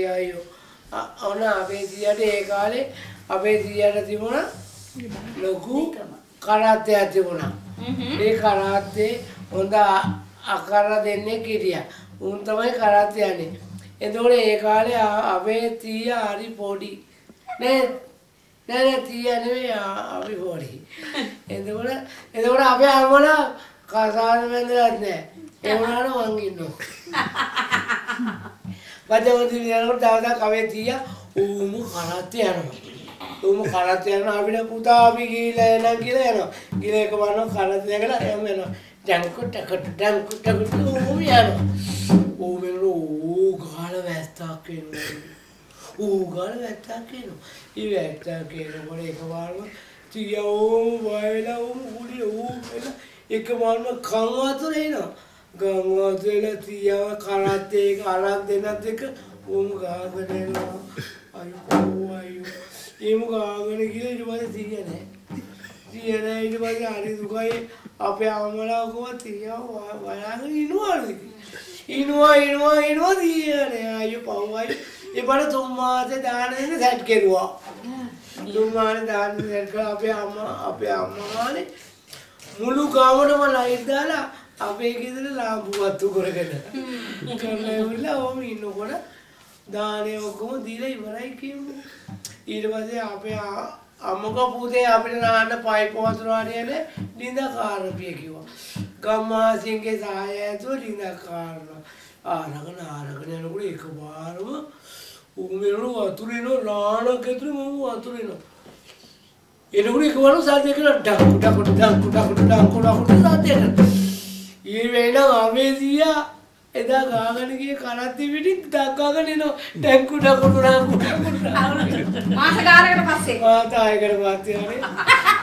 අයියෝ අ- ඔන්න අපේ සීයාට ඒ කාලේ අපේ සීයාට තිබුණා ලොකු කරත්තයක් තිබුණා. ඒ කරත්තේ හොඳ අකර දෙන්නේ හිටියා. උන් තමයි කරත්ත යන්නේ. එතකොට ඒ කාලේ අපේ තීයා හරි පොඩි. නෑ නෑ නෑ තීයා නෙවෙයි අපි පොඩි. එතකොට එතකොට අපේ අම්මලා කසාද බැඳලත් නෑ. ඒ වුණාට මං ඉන්නවා. වදවදි යනකොට දවසක් අපේ තීයා ඌම කරත්ත යනවා. ඌම කරත්ත යනවා අපිට පුතා අපි ගිහිල්ලා එනවා කියලා යනවා. ගිහිල්ලා එක වරක් කරත්ත දැකලා එහම යනවා. ඩංකුට කට ඩංකුට කට ඌම යනවා. ඌම එනවා ඌ ගාල වැස්සක් එනවා. ඌ ගාල වැස්සක් එනවා. ඊ වැස්සක් එනකොට එක වරක් තීයා ඌම වයලා ඌම උඩි ඌ එලා එක වරක් කන් වතුර එනවා. ගංගාදල තියාව කරත්තේ කරක් දෙන්නත් එක උම් ගාගෙන එනවා. අයියෝ අයියෝ. එමු ගාගෙන ගිහලා ඊට පස්සේ තිය නැහැ. තිය නැහැ ඊට පස්සේ හරි දුකයි. අපේ අම්මලා කොහොමද තියාව බලාගෙන ඉනවලු. ඉනවා ඉනවා ඉනවා තියනේ අයියෝ පව්වයි. ඒපර තුන් මාසේ දාන දෙන්න සැට් කෙරුවා. තුන් මාසේ දාන දෙන්න සැට් කරලා අපේ අම්මා අපේ අම්මානේ මුළු ගාමටම ලයිට් දාලා අපේ ගෙදර ලාම්පු වත්තු කරගෙන කරලා ඉවරලා ඕම ඉන්නකොට දානේ ඔක්කොම දීලා ඉවරයි කියමු ඊට පස්සේ අපේ අම්මක පුතේ අපිට නාන්න පයිප් වතුර හරියන්නේ ලිඳ කාරපිය කිව්වා ගම්මාසින්ගේ සාය ඇතුව ලිඳ කාරන ආරගෙන ආරගෙන යනකොට එකපාරම උමෙරු වතුරේනෝ ලානක් ඇතුලේ මම වතුරේනෝ එනකොට එකවර සාධ්‍යකන ඩක්කු ඩක්කු ඩක්කු ඩක්කු ඩක්කු ඩක්කු සාධ්‍යකන ඒ වෙන ආවේසියා එදා ගාගෙන ගිය කරත්ති පිටින් දක්කාගෙන එනවා. ඩක්කු ඩක්කු මාස ගානකට පස්සේ. ආතායකට පස්සේ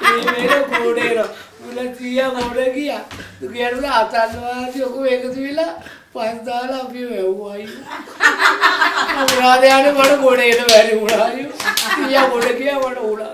ඒ වෙන කෝඩේන මුල තියා කෝඩ ගියා. දුකියරුල අතල්වාදී ඔක එකතු වෙලා පස් දාලා අපි වැව්වයි උනාදයානේ මට ගොඩේට බැරි වුණා අයියෝ. තියා ගොඩ ගියා මට උණා